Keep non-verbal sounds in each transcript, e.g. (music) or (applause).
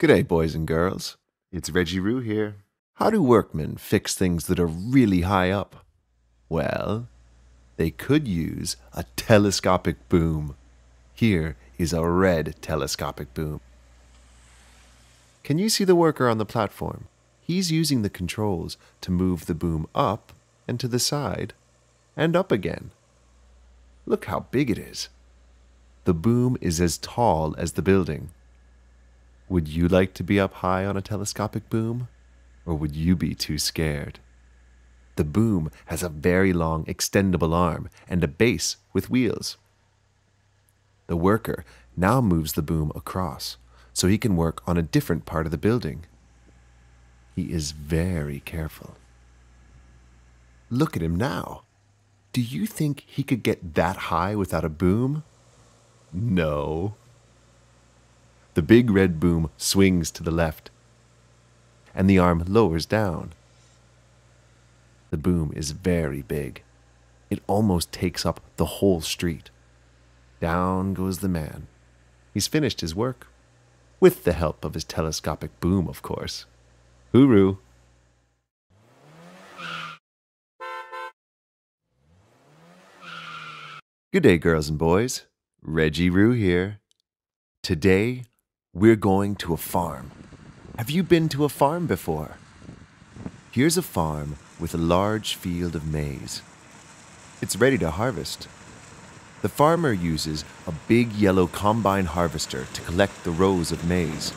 G'day, boys and girls. It's Reggie Roo here. How do workmen fix things that are really high up? Well, they could use a telescopic boom. Here is a red telescopic boom. Can you see the worker on the platform? He's using the controls to move the boom up and to the side and up again. Look how big it is. The boom is as tall as the building. Would you like to be up high on a telescopic boom? Or would you be too scared? The boom has a very long extendable arm and a base with wheels. The worker now moves the boom across so he can work on a different part of the building. He is very careful. Look at him now. Do you think he could get that high without a boom? No. The big red boom swings to the left, and the arm lowers down. The boom is very big. It almost takes up the whole street. Down goes the man. He's finished his work. With the help of his telescopic boom, of course. Hooroo! Good day, girls and boys. Reggie Roo here. Today, we're going to a farm. Have you been to a farm before? Here's a farm with a large field of maize. It's ready to harvest. The farmer uses a big yellow combine harvester to collect the rows of maize.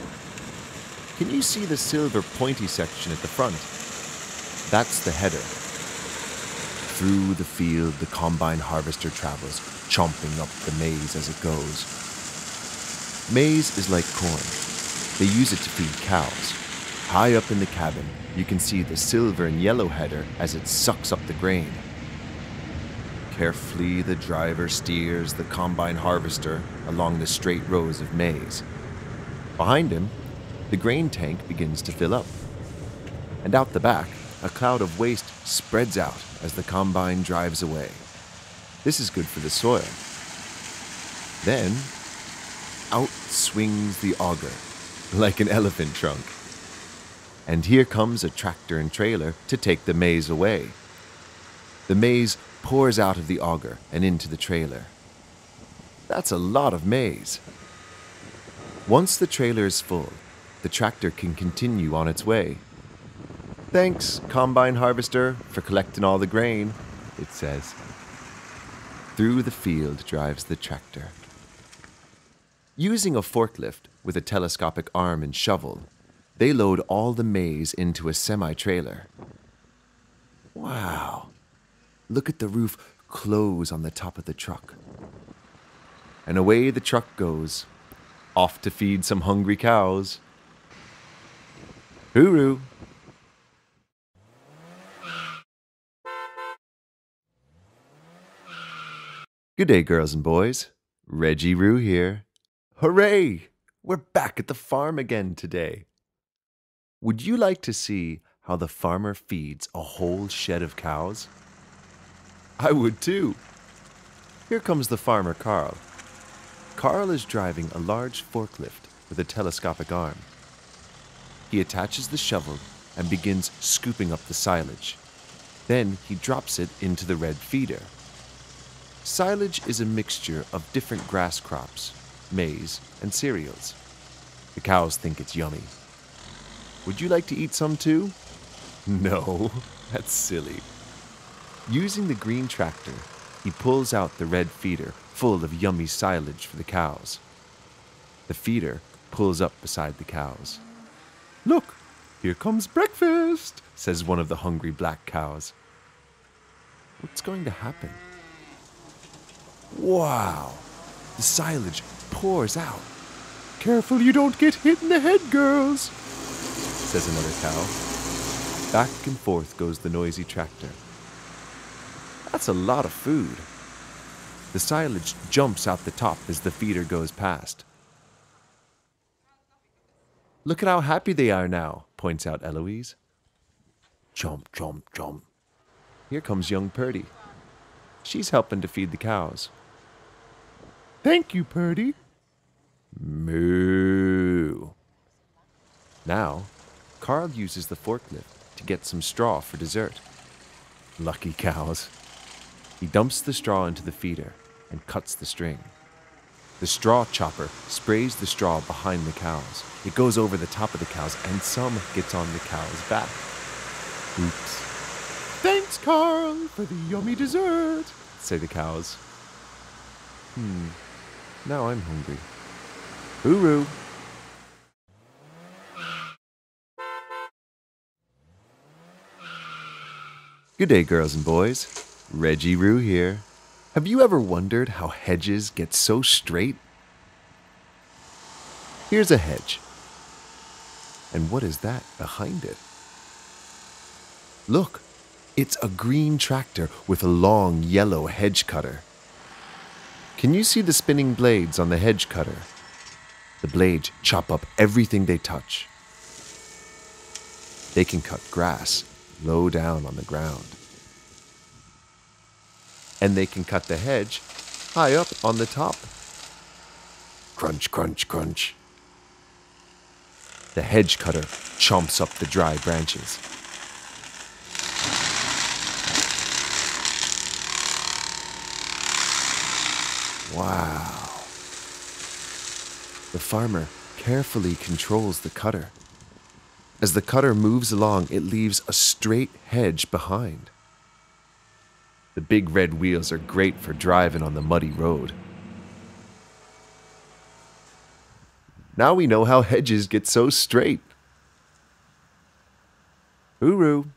Can you see the silver pointy section at the front? That's the header. Through the field, the combine harvester travels, chomping up the maize as it goes. Maize is like corn. They use it to feed cows. High up in the cabin, you can see the silver and yellow header as it sucks up the grain. Carefully, the driver steers the combine harvester along the straight rows of maize. Behind him, the grain tank begins to fill up. And out the back, a cloud of waste spreads out as the combine drives away. This is good for the soil. Then, out swings the auger, like an elephant trunk. And here comes a tractor and trailer to take the maize away. The maize pours out of the auger and into the trailer. That's a lot of maize. Once the trailer is full, the tractor can continue on its way. Thanks, combine harvester, for collecting all the grain, it says. Through the field drives the tractor. Using a forklift with a telescopic arm and shovel, they load all the maize into a semi trailer. Wow. Look at the roof close on the top of the truck. And away the truck goes, off to feed some hungry cows. Hooroo! Good day, girls and boys. Reggie Roo here. Hooray! We're back at the farm again today. Would you like to see how the farmer feeds a whole shed of cows? I would too. Here comes the farmer Carl. Carl is driving a large forklift with a telescopic arm. He attaches the shovel and begins scooping up the silage. Then he drops it into the red feeder. Silage is a mixture of different grass crops, maize, and cereals. The cows think it's yummy. Would you like to eat some too? (laughs) No, that's silly. Using the green tractor, he pulls out the red feeder full of yummy silage for the cows. The feeder pulls up beside the cows. Look, here comes breakfast, says one of the hungry black cows. What's going to happen? Wow, the silage pours out. Careful you don't get hit in the head, girls, says another cow. Back and forth goes the noisy tractor. That's a lot of food. The silage jumps out the top as the feeder goes past. Look at how happy they are now, points out Eloise. Chomp, chomp, chomp. Here comes young Purdy. She's helping to feed the cows. Thank you, Purdy. Moo. Now, Carl uses the forklift to get some straw for dessert. Lucky cows. He dumps the straw into the feeder and cuts the string. The straw chopper sprays the straw behind the cows. It goes over the top of the cows, and some gets on the cow's back. Oops. Thanks, Carl, for the yummy dessert, say the cows. Hmm, now I'm hungry. Hooroo! Good day, girls and boys. Reggie Roo here. Have you ever wondered how hedges get so straight? Here's a hedge. And what is that behind it? Look, it's a green tractor with a long yellow hedge cutter. Can you see the spinning blades on the hedge cutter? The blades chop up everything they touch. They can cut grass low down on the ground. And they can cut the hedge high up on the top. Crunch, crunch, crunch. The hedge cutter chomps up the dry branches. Wow. The farmer carefully controls the cutter. As the cutter moves along, it leaves a straight hedge behind. The big red wheels are great for driving on the muddy road. Now we know how hedges get so straight. Hooroo!